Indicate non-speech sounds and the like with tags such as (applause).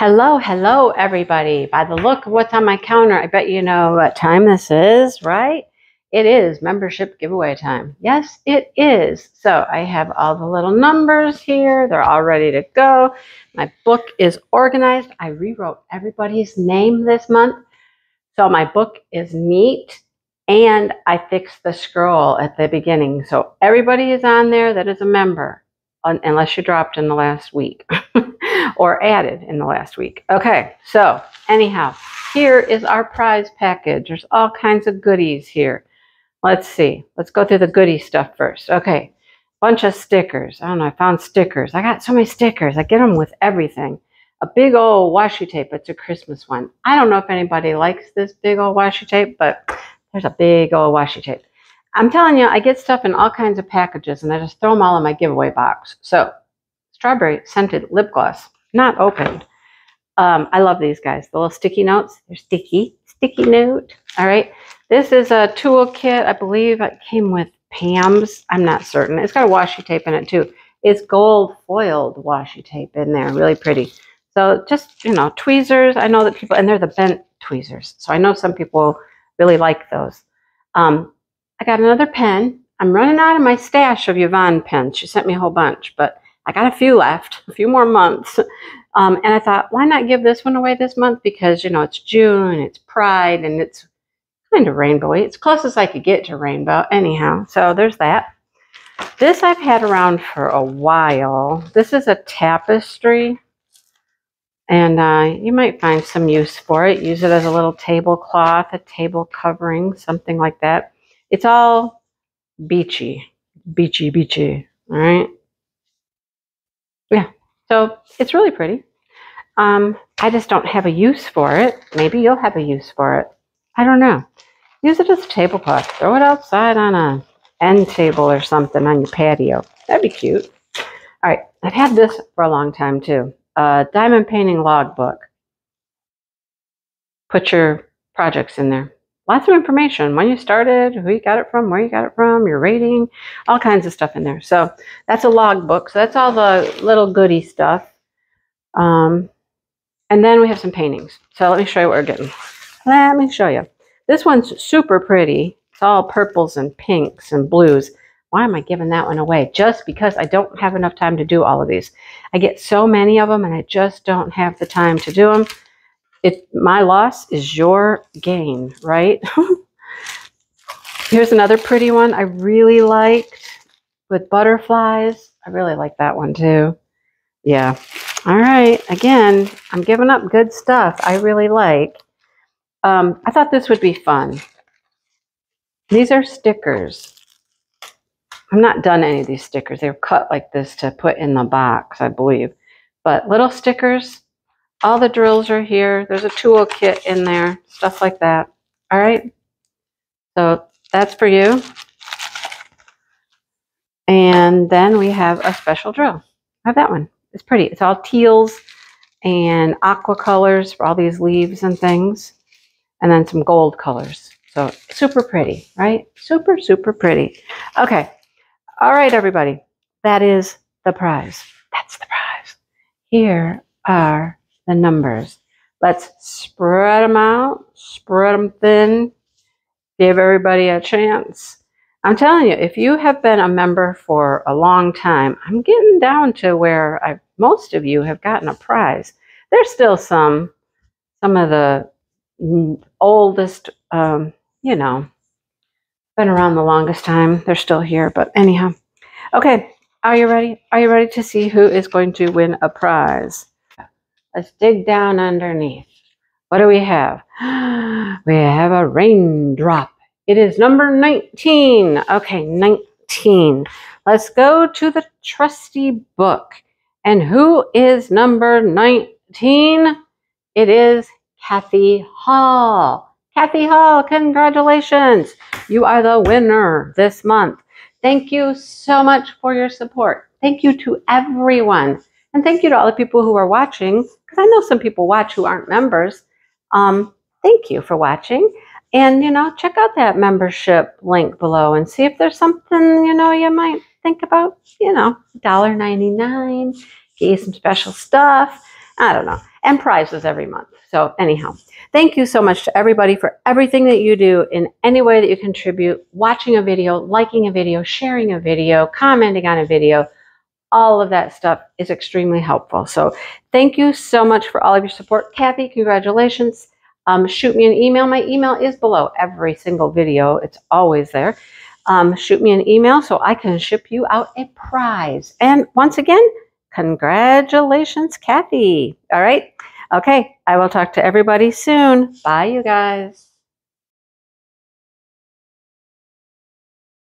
Hello, hello, everybody. By the look of what's on my counter, I bet you know what time this is, right? It is membership giveaway time. Yes, it is. So I have all the little numbers here. They're all ready to go. My book is organized. I rewrote everybody's name this month. So my book is neat and I fixed the scroll at the beginning. So everybody is on there that is a member unless you dropped in the last week (laughs) or added in the last week. Okay, so anyhow, here is our prize package. There's all kinds of goodies here. Let's see. Let's go through the goodie stuff first. Okay, bunch of stickers. I don't know. I found stickers. I got so many stickers. I get them with everything. A big old washi tape. It's a Christmas one. I don't know if anybody likes this big old washi tape, but there's a big old washi tape. I'm telling you, I get stuff in all kinds of packages and I just throw them all in my giveaway box. So, strawberry scented lip gloss, not opened. Um, I love these guys. The little sticky notes, they're sticky, sticky note. All right. This is a toolkit. I believe it came with Pam's. I'm not certain. It's got a washi tape in it too. It's gold foiled washi tape in there, really pretty. So just, you know, tweezers. I know that people, and they're the bent tweezers. So I know some people really like those. Um, I got another pen. I'm running out of my stash of Yvonne pens. She sent me a whole bunch, but I got a few left, a few more months. Um, and I thought, why not give this one away this month? Because, you know, it's June, it's Pride, and it's kind of rainbowy. It's closest I could get to rainbow anyhow. So there's that. This I've had around for a while. This is a tapestry. And uh, you might find some use for it. Use it as a little tablecloth, a table covering, something like that. It's all beachy, beachy, beachy. All right. So it's really pretty. Um, I just don't have a use for it. Maybe you'll have a use for it. I don't know. Use it as a tablecloth. Throw it outside on a end table or something on your patio. That'd be cute. All right. I've had this for a long time too. A diamond painting logbook. Put your projects in there lots of information when you started, who you got it from, where you got it from, your rating, all kinds of stuff in there. So that's a log book. So that's all the little goody stuff. Um, and then we have some paintings. So let me show you what we're getting. Let me show you. This one's super pretty. It's all purples and pinks and blues. Why am I giving that one away? Just because I don't have enough time to do all of these. I get so many of them and I just don't have the time to do them it my loss is your gain, right? (laughs) Here's another pretty one I really liked with butterflies. I really like that one too. Yeah. All right. Again, I'm giving up good stuff I really like. Um, I thought this would be fun. These are stickers. I'm not done any of these stickers. They're cut like this to put in the box, I believe. But little stickers all the drills are here. There's a tool kit in there, stuff like that. All right. So that's for you. And then we have a special drill. I have that one. It's pretty. It's all teals and aqua colors for all these leaves and things. And then some gold colors. So super pretty, right? Super, super pretty. Okay. All right, everybody. That is the prize. That's the prize. Here are the numbers. Let's spread them out, spread them thin, give everybody a chance. I'm telling you, if you have been a member for a long time, I'm getting down to where I, most of you have gotten a prize. There's still some, some of the oldest, um, you know, been around the longest time. They're still here, but anyhow. Okay, are you ready? Are you ready to see who is going to win a prize? Let's dig down underneath. What do we have? (gasps) We have a raindrop. It is number 19. Okay, 19. Let's go to the trusty book. And who is number 19? It is Kathy Hall. Kathy Hall, congratulations. You are the winner this month. Thank you so much for your support. Thank you to everyone and thank you to all the people who are watching, because I know some people watch who aren't members. Um, thank you for watching. And, you know, check out that membership link below and see if there's something, you know, you might think about, you know, $1.99, get you some special stuff. I don't know, and prizes every month. So, anyhow, thank you so much to everybody for everything that you do in any way that you contribute watching a video, liking a video, sharing a video, commenting on a video. All of that stuff is extremely helpful. So, thank you so much for all of your support. Kathy, congratulations. Um, shoot me an email. My email is below every single video, it's always there. Um, shoot me an email so I can ship you out a prize. And once again, congratulations, Kathy. All right. Okay. I will talk to everybody soon. Bye, you guys.